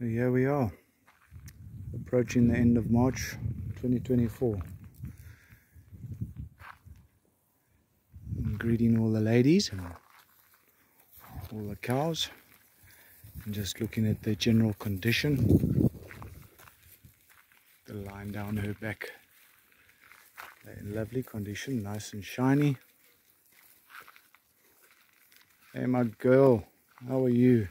here we are approaching the end of March 2024 I'm greeting all the ladies and all the cows and just looking at their general condition. The line down her back. They're in lovely condition nice and shiny. Hey my girl how are you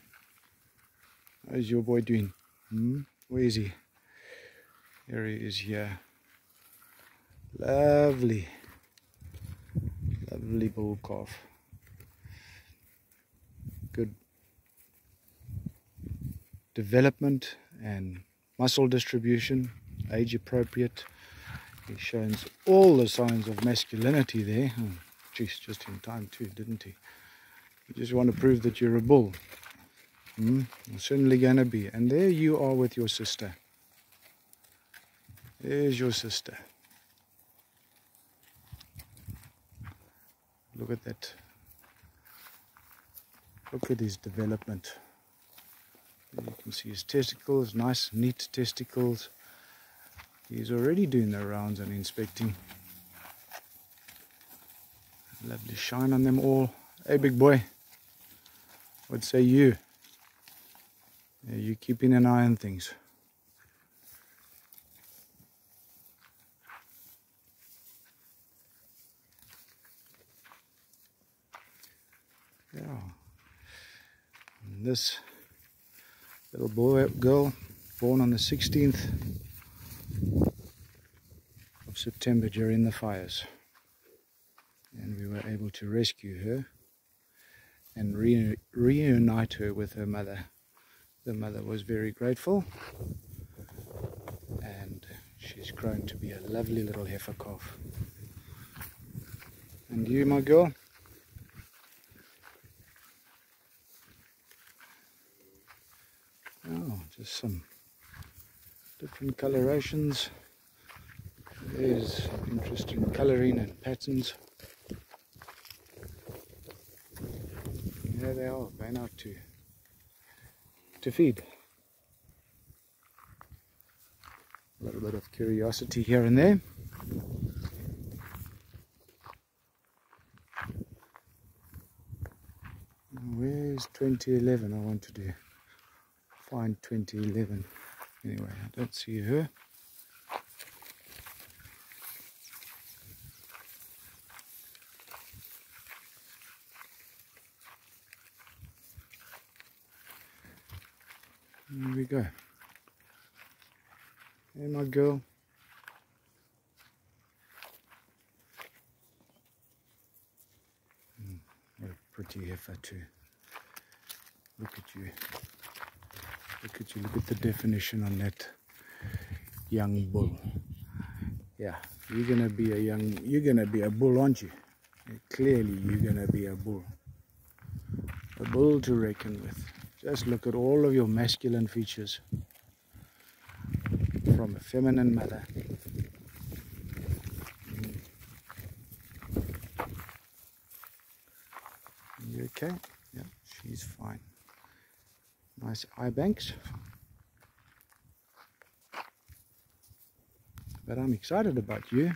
How's your boy doing? Hmm? Where is he? There he is here. Lovely. Lovely bull calf. Good development and muscle distribution, age appropriate. He shows all the signs of masculinity there. Oh, geez, just in time too, didn't he? You just want to prove that you're a bull. Mm, certainly gonna be. And there you are with your sister. There's your sister. Look at that. Look at his development. You can see his testicles, nice, neat testicles. He's already doing the rounds and inspecting. Lovely shine on them all. Hey, big boy. What say you? Keeping an eye on things. Yeah. And this little boy, girl, born on the 16th of September during the fires. And we were able to rescue her and re reunite her with her mother. The mother was very grateful and she's grown to be a lovely little heifer calf. And you, my girl? Oh, just some different colorations. There's interesting coloring and patterns. There they are, going out to to feed. A little bit of curiosity here and there. Where's 2011? I want to do find 2011. Anyway, I don't see her. There we go. Hey, my girl. Mm, what a pretty heifer too. Look at you. Look at you. Look at the definition on that young bull. Yeah, you're gonna be a young. You're gonna be a bull, aren't you? Clearly, you're gonna be a bull. A bull to reckon with. Just look at all of your masculine features from a feminine mother. You okay? Yeah, she's fine. Nice eye banks. But I'm excited about you.